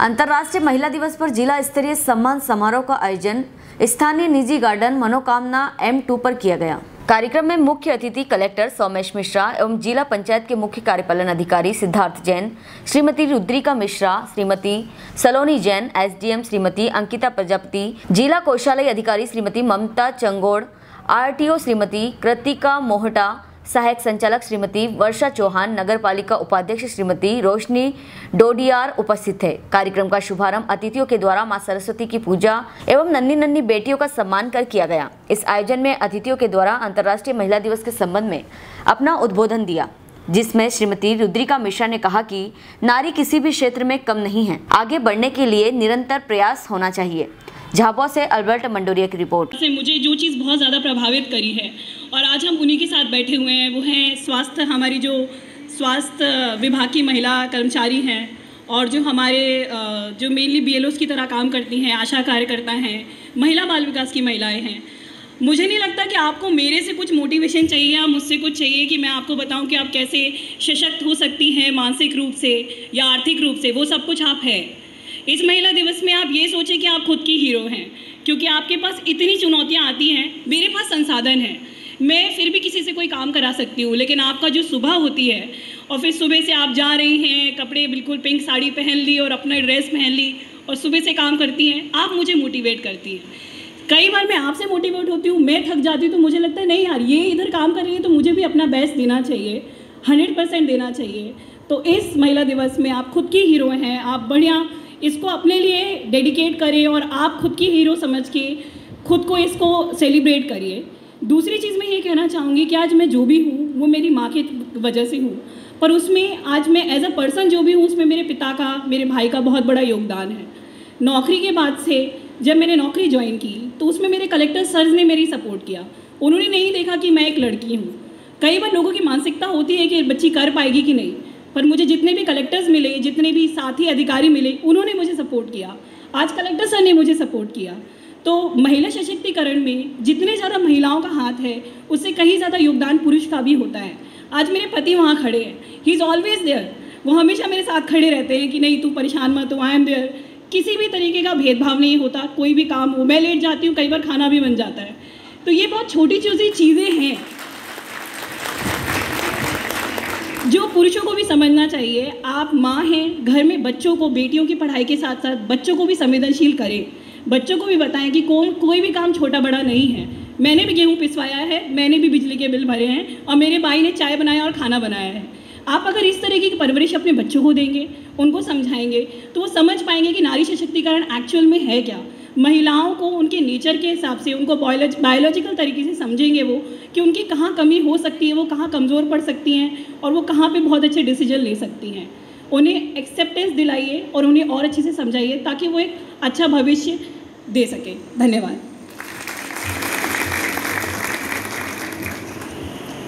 अंतर्राष्ट्रीय महिला दिवस पर जिला स्तरीय सम्मान समारोह का आयोजन स्थानीय निजी गार्डन मनोकामना एम टू पर किया गया। कार्यक्रम में मुख्य अतिथि कलेक्टर सोमेश मिश्रा एवं जिला पंचायत के मुख्य कार्यपालन अधिकारी सिद्धार्थ जैन, श्रीमती रुद्रिका मिश्रा, श्रीमती सलोनी जैन, एसडीएम श्रीमती अंकिता प्रजापति, जिला कोषालय अधिकारी श्रीमती ममता चंगोड़, आरटीओ श्रीमती कृतिका मोहटा सहायक संचालक श्रीमती वर्षा चौहान नगर पालिका उपाध्यक्ष श्रीमती रोशनी डोडियार उपस्थित थे। कार्यक्रम का शुभारंभ अतिथियों के द्वारा माँ सरस्वती की पूजा एवं नन्ही नन्ही बेटियों का सम्मान कर किया गया। इस आयोजन में अतिथियों के द्वारा अंतर्राष्ट्रीय महिला दिवस के संबंध में अपना उद्बोधन दिया, जिसमें श्रीमती रुद्रिका मिश्रा ने कहा कि नारी किसी भी क्षेत्र में कम नहीं है। आगे बढ़ने के लिए निरंतर प्रयास होना चाहिए। झाबुआ से अल्बर्ट मंडोरिया की रिपोर्ट। से मुझे जो चीज़ बहुत ज़्यादा प्रभावित करी है, और आज हम उन्हीं के साथ बैठे हुए हैं, वो हैं स्वास्थ्य, हमारी जो स्वास्थ्य विभाग की महिला कर्मचारी हैं, और जो हमारे जो मेनली बी की तरह काम करती हैं, आशा कार्यकर्ता हैं, महिला बाल विकास की महिलाएँ हैं। मुझे नहीं लगता कि आपको मेरे से कुछ मोटिवेशन चाहिए या मुझसे कुछ चाहिए कि मैं आपको बताऊँ कि आप कैसे सशक्त हो सकती हैं मानसिक रूप से या आर्थिक रूप से, वो सब कुछ आप हैं। इस महिला दिवस में आप ये सोचें कि आप खुद की हीरो हैं, क्योंकि आपके पास इतनी चुनौतियाँ आती हैं, मेरे पास संसाधन है। मैं फिर भी किसी से कोई काम करा सकती हूँ, लेकिन आपका जो सुबह होती है, और फिर सुबह से आप जा रही हैं, कपड़े बिल्कुल पिंक साड़ी पहन ली और अपना ड्रेस पहन ली, और सुबह से काम करती हैं, आप मुझे मोटिवेट करती हैं। कई बार मैं आपसे मोटिवेट होती हूँ, मैं थक जाती हूँ तो मुझे लगता है, नहीं यार, ये इधर काम कर रही है तो मुझे भी अपना बेस्ट देना चाहिए हंड्रेड परसेंट देना चाहिए। तो इस महिला दिवस में आप खुद की हीरो हैं, आप बढ़िया इसको अपने लिए डेडिकेट करें और आप खुद की हीरो समझ के खुद को इसको सेलिब्रेट करिए। दूसरी चीज़ मैं ये कहना चाहूँगी कि आज मैं जो भी हूँ, वो मेरी माँ की वजह से हूँ। पर उसमें आज मैं एज अ पर्सन जो भी हूँ, उसमें मेरे पिता का, मेरे भाई का बहुत बड़ा योगदान है। नौकरी के बाद से जब मैंने नौकरी ज्वाइन की तो उसमें मेरे कलेक्टर सर ने मेरी सपोर्ट किया। उन्होंने नहीं देखा कि मैं एक लड़की हूँ। कई बार लोगों की मानसिकता होती है कि बच्ची कर पाएगी कि नहीं। पर मुझे जितने भी कलेक्टर्स मिले, जितने भी साथी, अधिकारी मिले, उन्होंने मुझे सपोर्ट किया। आज कलेक्टर सर ने मुझे सपोर्ट किया। तो महिला सशक्तिकरण में जितने ज़्यादा महिलाओं का हाथ है, उससे कहीं ज़्यादा योगदान पुरुष का भी होता है। आज मेरे पति वहाँ खड़े हैं। ही इज़ ऑलवेज देयर वो हमेशा मेरे साथ खड़े रहते हैं कि नहीं, तू परेशान मत हो आई एम देयर किसी भी तरीके का भेदभाव नहीं होता। कोई भी काम हो, मैं लेट जाती हूँ, कई बार खाना भी बन जाता है। तो ये बहुत छोटी छोटी चीज़ें हैं। जो पुरुषों को भी समझना चाहिए, आप माँ हैं, घर में बच्चों को, बेटियों की पढ़ाई के साथ साथ बच्चों को भी संवेदनशील करें। बच्चों को भी बताएँ कि कौन, कोई भी काम छोटा बड़ा नहीं है। मैंने भी गेहूँ पिसवाया है, मैंने भी बिजली के बिल भरे हैं और मेरे भाई ने चाय बनाया और खाना बनाया है। आप अगर इस तरह की परवरिश अपने बच्चों को देंगे, उनको समझाएँगे तो वो समझ पाएँगे कि नारी सशक्तिकरण एक्चुअल में है क्या। महिलाओं को उनके नेचर के हिसाब से, उनको बायोलॉजिकल तरीके से समझेंगे वो कि उनकी कहाँ कमी हो सकती है, वो कहाँ कमज़ोर पड़ सकती हैं और वो कहाँ पे बहुत अच्छे डिसीज़न ले सकती हैं। उन्हें एक्सेप्टेंस दिलाइए और उन्हें और अच्छे से समझाइए ताकि वो एक अच्छा भविष्य दे सके। धन्यवाद।